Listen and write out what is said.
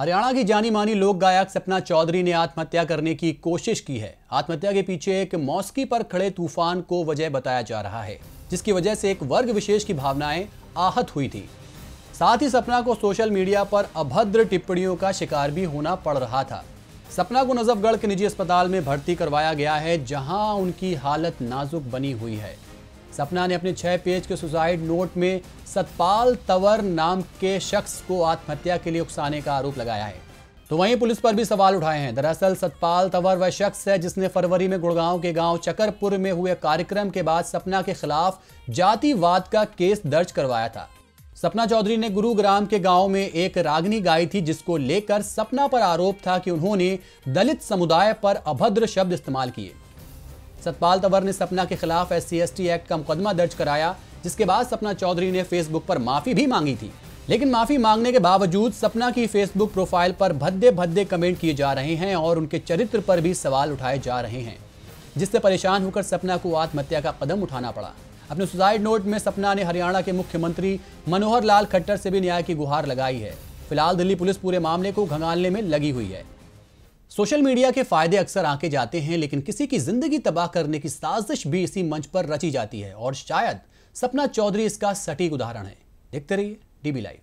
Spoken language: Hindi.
हरियाणा की जानी मानी लोक गायक सपना चौधरी ने आत्महत्या करने की कोशिश की है। आत्महत्या के पीछे एक मौसकी पर खड़े तूफ़ान को वजह बताया जा रहा है, जिसकी वजह से एक वर्ग विशेष की भावनाएँ आहत हुई थी। साथ ही सपना को सोशल मीडिया पर अभद्र टिप्पणियों का शिकार भी होना पड़ रहा था। सपना को नजफगढ़ के निजी अस्पताल में भर्ती करवाया गया है, जहाँ उनकी हालत नाजुक बनी हुई है। सपना ने अपने छह पेज के सुसाइड नोट में सतपाल तंवर नाम के शख्स को आत्महत्या के लिए उकसाने का आरोप लगाया है। तो वहीं पुलिस पर भी सवाल उठाए हैं। दरअसल सतपाल तंवर वह शख्स है जिसने फरवरी में गुड़गांव के गाँव चकरपुर में हुए कार्यक्रम के बाद सपना के खिलाफ जातिवाद का केस दर्ज करवाया था। सपना चौधरी ने गुरुग्राम के गाँव में एक रागनी गाई थी जिसको लेकर सपना पर आरोप था कि उन्होंने दलित समुदाय पर अभद्र शब्द इस्तेमाल किए। सतपाल तंवर ने सपना के खिलाफ एस सी एक्ट का मुकदमा दर्ज कराया, जिसके बाद सपना चौधरी ने फेसबुक पर माफ़ी भी मांगी थी। लेकिन माफ़ी मांगने के बावजूद सपना की फेसबुक प्रोफ़ाइल पर भद्दे भद्दे कमेंट किए जा रहे हैं और उनके चरित्र पर भी सवाल उठाए जा रहे हैं, जिससे परेशान होकर सपना को आत्महत्या का कदम उठाना पड़ा। अपने सुसाइड नोट में सपना ने हरियाणा के मुख्यमंत्री मनोहर लाल खट्टर से भी न्याय की गुहार लगाई है। फ़िलहाल दिल्ली पुलिस पूरे मामले को घंगालने में लगी हुई है। सोशल मीडिया के फ़ायदे अक्सर आके जाते हैं, लेकिन किसी की ज़िंदगी तबाह करने की साजिश भी इसी मंच पर रची जाती है, और शायद सपना चौधरी इसका सटीक उदाहरण है। देखते रहिए डीबी लाइव।